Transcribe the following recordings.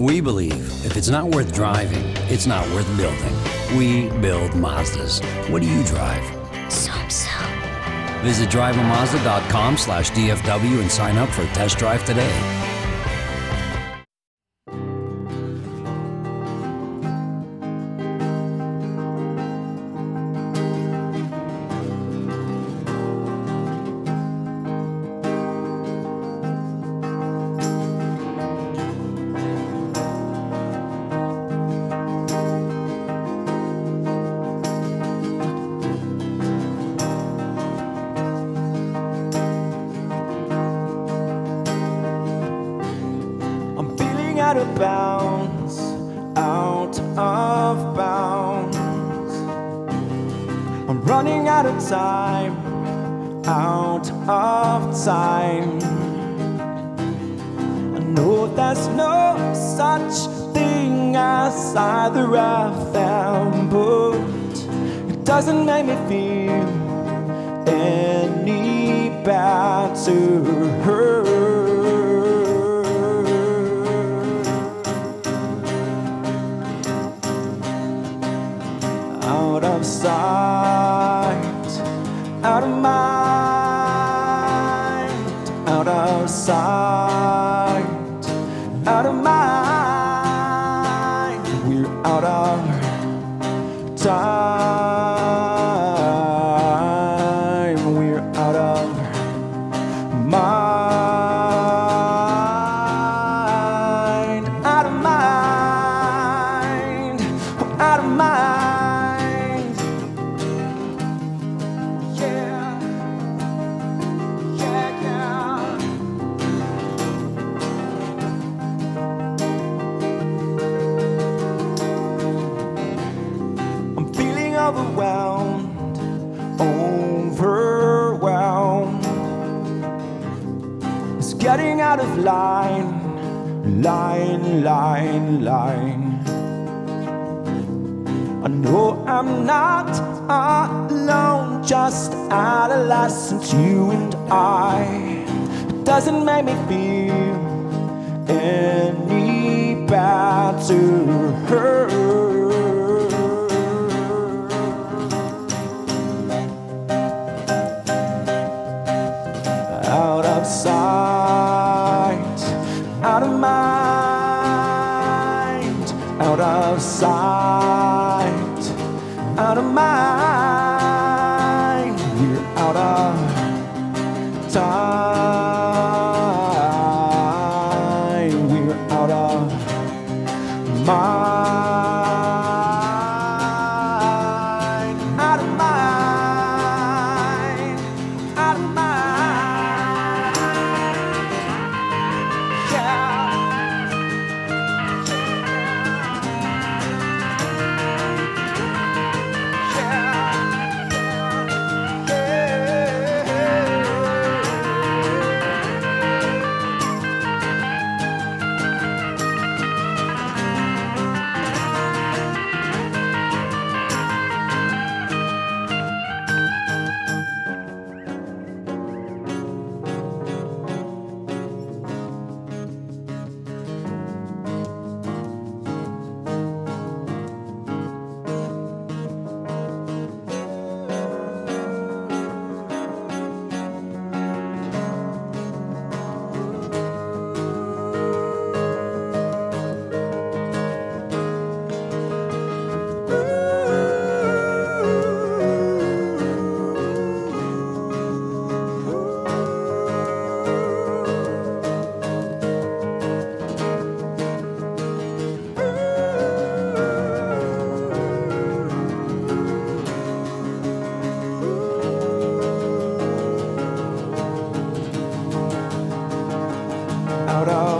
We believe if it's not worth driving, it's not worth building. We build Mazdas. What do you drive? Some so. Visit driveamazda.com slash DFW and sign up for a test drive today. Out of bounds, out of bounds. I'm running out of time, out of time. I know there's no such thing as either of them, but it doesn't make me feel any better. Time. Overwhelmed. It's getting out of line, line, line, line. I know I'm not alone, just adolescent, you and I. It doesn't make me feel any better. Out of mind. We're out of time. We're out of mind.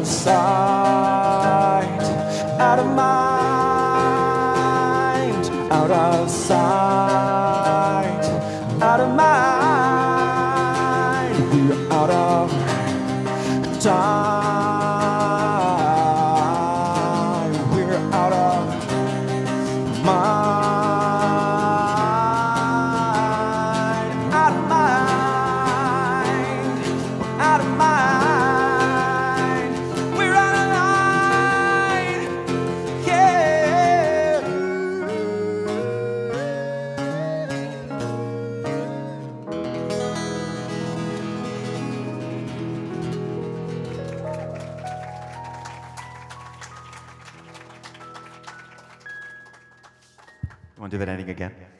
of sight, out of mind, out of sight. Want to do that ending again?